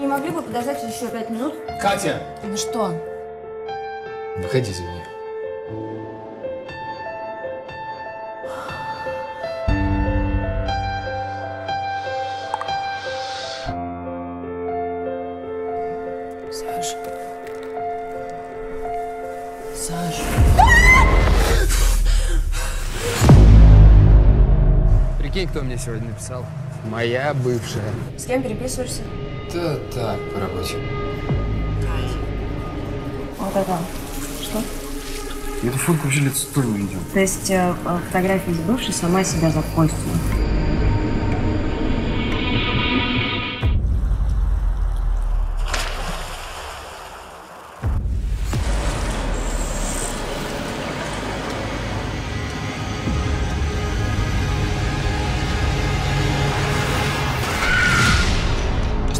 Не могли бы подождать еще пять минут? Катя! Ну что? Выходи за меня. Саша. Саша. Прикинь, кто мне сегодня написал. Моя бывшая. С кем переписываешься? Да так, по работе. Вот это. Что? Я эту фотку вообще лет сто не видел. То есть э, фотография с бывшей сама себя запостила.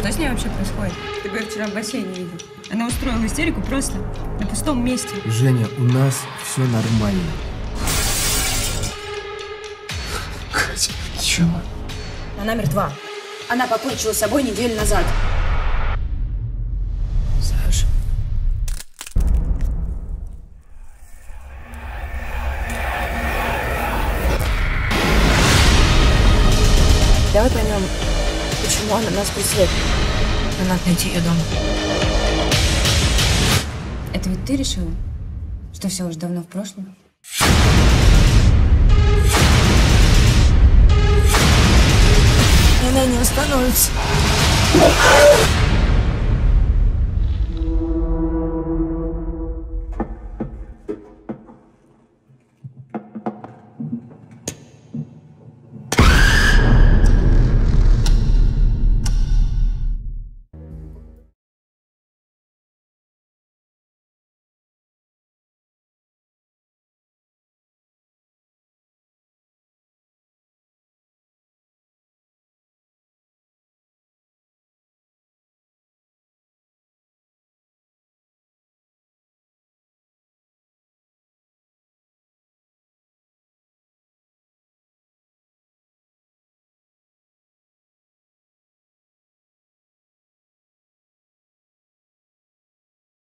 Что с ней вообще происходит? Ты говоришь, вчера в бассейне видел. Она устроила истерику просто на пустом месте. Женя, у нас все нормально. Катя, чего? Она мертва. Она покончила с собой неделю назад. Саша. Давай поймем, почему она нас преследует. Нам надо найти ее дом. Это ведь ты решила, что все уже давно в прошлом? Она не остановится.